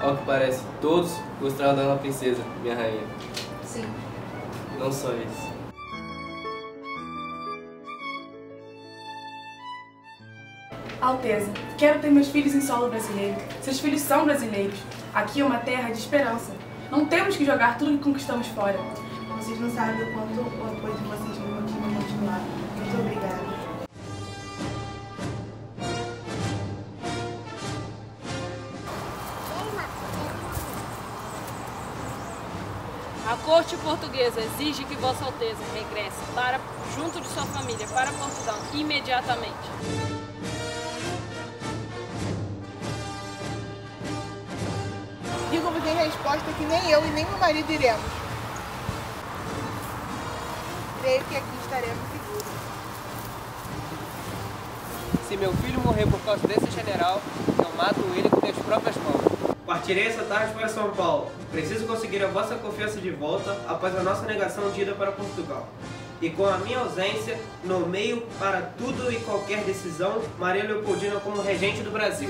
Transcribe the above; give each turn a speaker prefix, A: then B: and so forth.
A: Ao que parece, todos gostaram da nova princesa, minha rainha.
B: Sim.
A: Não só eles.
C: Alteza, quero ter meus filhos em solo brasileiro. Seus filhos são brasileiros. Aqui é uma terra de esperança. Não temos que jogar tudo que conquistamos fora.
D: Vocês não sabem o quanto o apoio de vocês me motiva A
E: corte portuguesa exige que Vossa Alteza regresse para, junto de sua família para Portugal imediatamente.
F: Digo-vos em resposta que nem eu e nem meu marido iremos. Creio que aqui estaremos seguros.
G: Se meu filho morrer por causa desse general, eu mato ele com minhas próprias mãos.
H: Partirei essa tarde para São Paulo. Preciso conseguir a vossa confiança de volta após a nossa negação de ida para Portugal. E com a minha ausência, nomeio para tudo e qualquer decisão Maria Leopoldina como regente do Brasil.